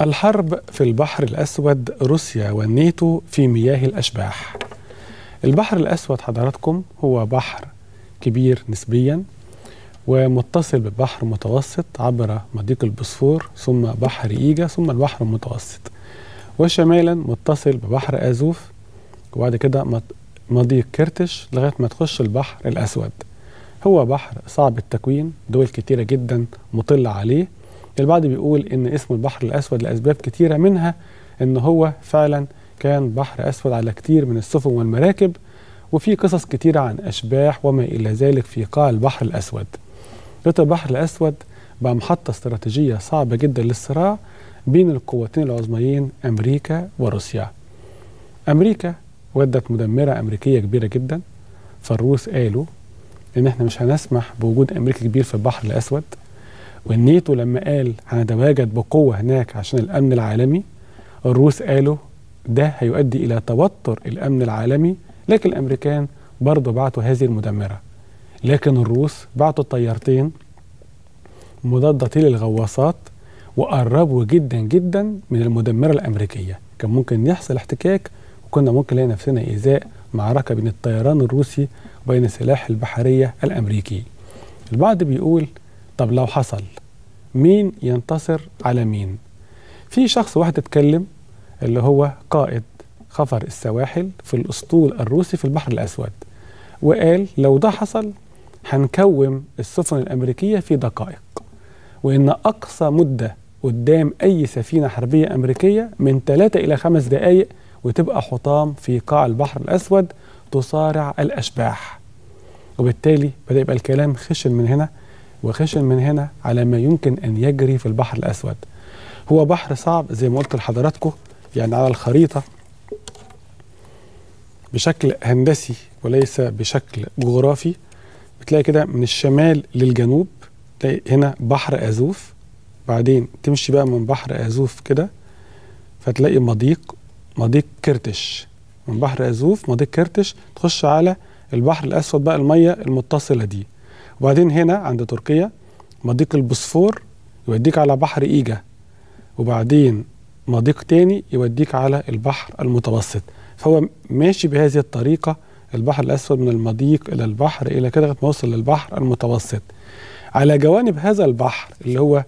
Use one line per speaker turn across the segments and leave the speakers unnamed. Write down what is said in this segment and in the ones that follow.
الحرب في البحر الأسود روسيا والناتو في مياه الأشباح. البحر الأسود حضراتكم هو بحر كبير نسبيا ومتصل ببحر متوسط عبر مضيق البوسفور ثم بحر إيجا ثم البحر المتوسط وشمالا متصل ببحر أزوف وبعد كده مضيق كرتش لغاية ما تخش البحر الأسود. هو بحر صعب التكوين دول كتيرة جدا مطلة عليه البعض بيقول إن اسم البحر الأسود لأسباب كتيرة منها إن هو فعلا كان بحر أسود على كتير من السفن والمراكب وفي قصص كتيرة عن أشباح وما إلى ذلك في قاع البحر الأسود. خريطه البحر الأسود بقى محطة استراتيجية صعبة جدا للصراع بين القوتين العظميين أمريكا وروسيا. أمريكا ودت مدمرة أمريكية كبيرة جدا فالروس قالوا إن إحنا مش هنسمح بوجود أمريكا كبير في البحر الأسود والنيتو لما قال هنتواجد بقوة هناك عشان الأمن العالمي الروس قالوا ده هيؤدي إلى توتر الأمن العالمي لكن الأمريكان برضه بعتوا هذه المدمرة. لكن الروس بعتوا طيارتين مضادتين للغواصات وقربوا جدا جدا من المدمرة الأمريكية. كان ممكن يحصل احتكاك وكنا ممكن نلاقي نفسنا إزاء معركة بين الطيران الروسي وبين السلاح البحرية الأمريكي. البعض بيقول طب لو حصل مين ينتصر على مين. في شخص واحد اتكلم اللي هو قائد خفر السواحل في الأسطول الروسي في البحر الأسود وقال لو ده حصل هنكوم السفن الأمريكية في دقائق وإن أقصى مدة قدام أي سفينة حربية أمريكية من 3 إلى 5 دقائق وتبقى حطام في قاع البحر الأسود تصارع الأشباح. وبالتالي بدأ يبقى الكلام خشن من هنا وخشن من هنا على ما يمكن أن يجري في البحر الأسود. هو بحر صعب زي ما قلت لحضراتكم يعني على الخريطة بشكل هندسي وليس بشكل جغرافي. بتلاقي كده من الشمال للجنوب تلاقي هنا بحر أزوف. بعدين تمشي بقى من بحر أزوف كده فتلاقي مضيق مضيق كرتش. من بحر أزوف مضيق كرتش تخش على البحر الأسود بقى المية المتصلة دي. وبعدين هنا عند تركيا مضيق البوسفور يوديك على بحر إيجا وبعدين مضيق تاني يوديك على البحر المتوسط. فهو ماشي بهذه الطريقة البحر الأسود من المضيق إلى البحر إلى كده لغاية ما وصل للبحر المتوسط. على جوانب هذا البحر اللي هو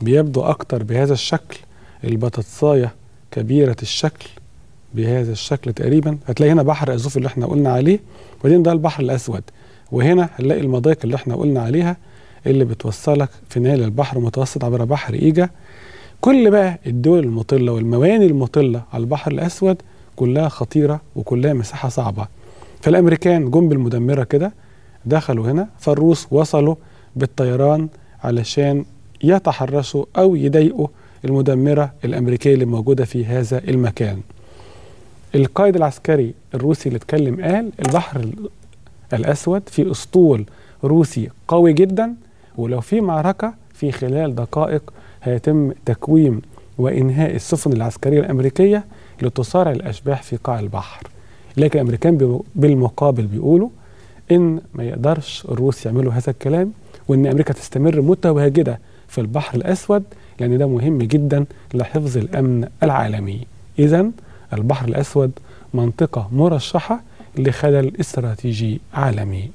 بيبدو أكتر بهذا الشكل البطاطساية كبيرة الشكل بهذا الشكل تقريبا. هتلاقي هنا بحر أزوف اللي إحنا قلنا عليه وبعدين ده البحر الأسود. وهنا هنلاقي المضايق اللي إحنا قلنا عليها اللي بتوصلك في نهاية البحر المتوسط عبر بحر إيجا. كل بقى الدول المطلة والمواني المطلة على البحر الأسود كلها خطيرة وكلها مساحة صعبة. فالأمريكان جم بالمدمرة كده دخلوا هنا فالروس وصلوا بالطيران علشان يتحرشوا أو يضايقوا المدمرة الأمريكية اللي موجودة في هذا المكان. القائد العسكري الروسي اللي اتكلم قال البحر الأسود في أسطول روسي قوي جدا ولو في معركة في خلال دقائق هيتم تكويم وإنهاء السفن العسكرية الأمريكية لتصارع الأشباح في قاع البحر. لكن الأمريكان بالمقابل بيقولوا إن ما يقدرش الروس يعملوا هذا الكلام وإن أمريكا تستمر متواجدة في البحر الأسود لأن ده مهم جدا لحفظ الأمن العالمي. إذا البحر الأسود منطقة مرشحة لخلل استراتيجي عالمي.